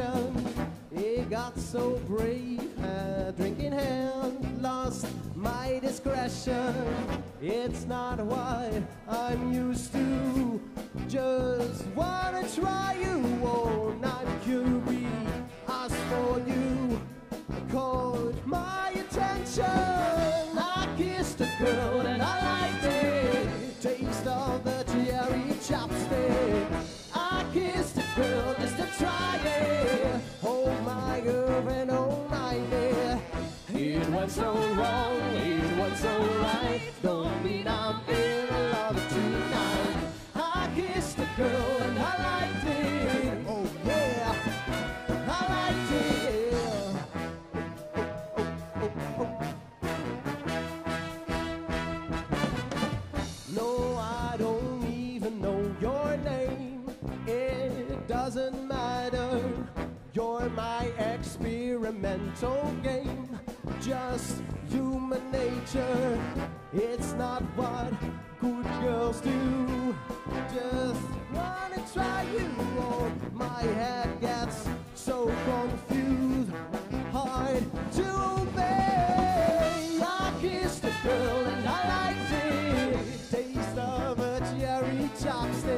ocean. Got so brave, a drinking hand lost my discretion. It's not what I'm used to, just wanna try. It went so wrong, it went so right. Don't mean I'm in love tonight. I kissed a girl and I liked it. Oh yeah, I liked it. No, I don't even know your name. It doesn't matter. You're my experimental game. Just human nature. It's not what good girls do. Just wanna try you on. My head gets so confused. Hard to obey. I kissed a girl and I liked it. Taste of a cherry chopstick.